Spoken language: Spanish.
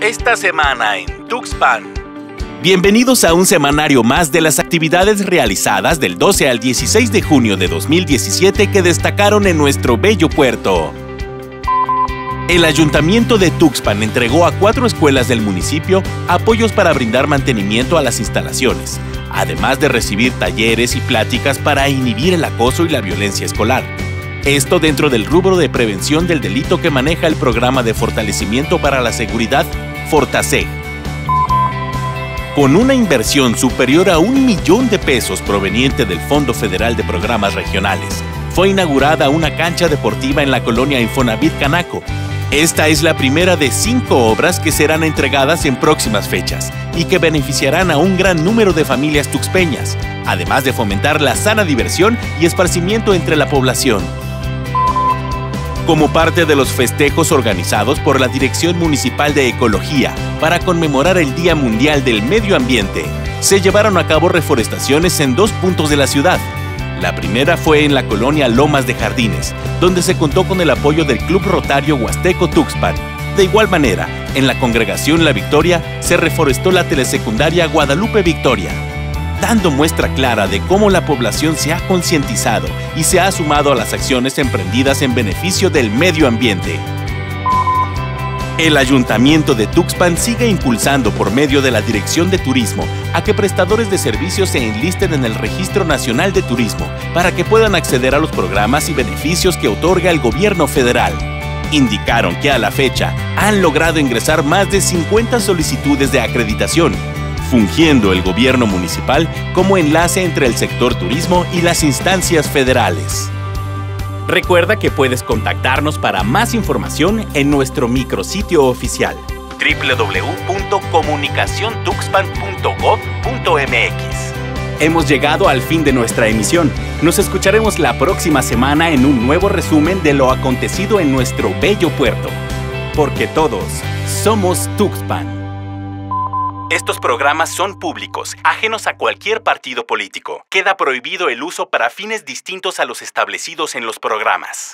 Esta semana en Tuxpan. Bienvenidos a un semanario más de las actividades realizadas del 12 al 16 de junio de 2017 que destacaron en nuestro bello puerto. El Ayuntamiento de Tuxpan entregó a cuatro escuelas del municipio apoyos para brindar mantenimiento a las instalaciones, además de recibir talleres y pláticas para inhibir el acoso y la violencia escolar. Esto dentro del rubro de prevención del delito que maneja el programa de fortalecimiento para la seguridad Fortaseg. Con una inversión superior a un millón de pesos proveniente del Fondo Federal de Programas Regionales, fue inaugurada una cancha deportiva en la colonia Infonavit Canaco, esta es la primera de cinco obras que serán entregadas en próximas fechas y que beneficiarán a un gran número de familias tuxpeñas, además de fomentar la sana diversión y esparcimiento entre la población. Como parte de los festejos organizados por la Dirección Municipal de Ecología para conmemorar el Día Mundial del Medio Ambiente, se llevaron a cabo reforestaciones en dos puntos de la ciudad, la primera fue en la colonia Lomas de Jardines, donde se contó con el apoyo del Club Rotario Huasteco Tuxpan. De igual manera, en la congregación La Victoria se reforestó la telesecundaria Guadalupe Victoria, dando muestra clara de cómo la población se ha concientizado y se ha sumado a las acciones emprendidas en beneficio del medio ambiente. El Ayuntamiento de Tuxpan sigue impulsando por medio de la Dirección de Turismo a que prestadores de servicios se enlisten en el Registro Nacional de Turismo para que puedan acceder a los programas y beneficios que otorga el gobierno federal. Indicaron que a la fecha han logrado ingresar más de 50 solicitudes de acreditación, fungiendo el gobierno municipal como enlace entre el sector turismo y las instancias federales. Recuerda que puedes contactarnos para más información en nuestro micrositio oficial www.comunicaciontuxpan.gov.mx. Hemos llegado al fin de nuestra emisión. Nos escucharemos la próxima semana en un nuevo resumen de lo acontecido en nuestro bello puerto. Porque todos somos Tuxpan. Estos programas son públicos, ajenos a cualquier partido político. Queda prohibido el uso para fines distintos a los establecidos en los programas.